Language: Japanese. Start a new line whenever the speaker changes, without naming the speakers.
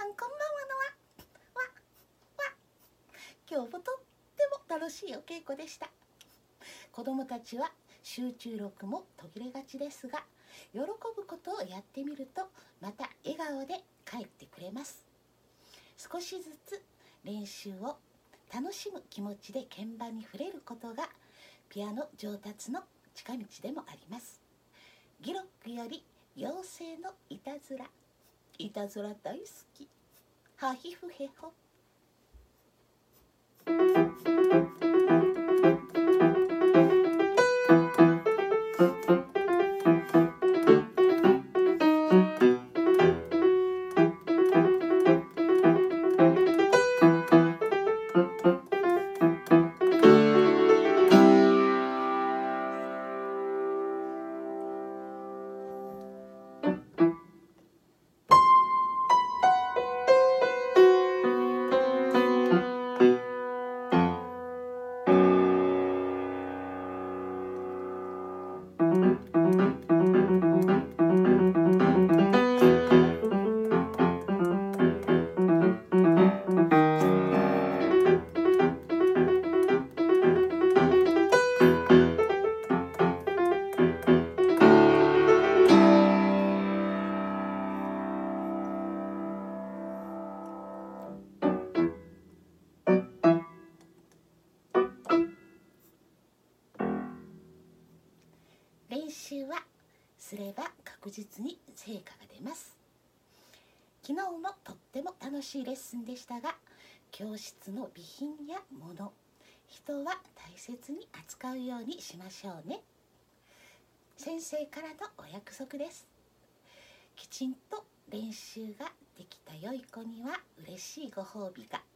さんこんばんはのわ。わわ。今日もとっても楽しいお稽古でした。子供たちは集中力も途切れがちですが喜ぶことをやってみるとまた笑顔で帰ってくれます。少しずつ練習を楽しむ気持ちで鍵盤に触れることがピアノ上達の近道でもあります。ギロックより妖精のいたずら。いたずら大好き。ハヒフヘホ。練習はすれば確実に成果が出ます。昨日もとっても楽しいレッスンでしたが教室の備品や物人は大切に扱うようにしましょうね。先生からのお約束です。きちんと練習ができた良い子には嬉しいご褒美が。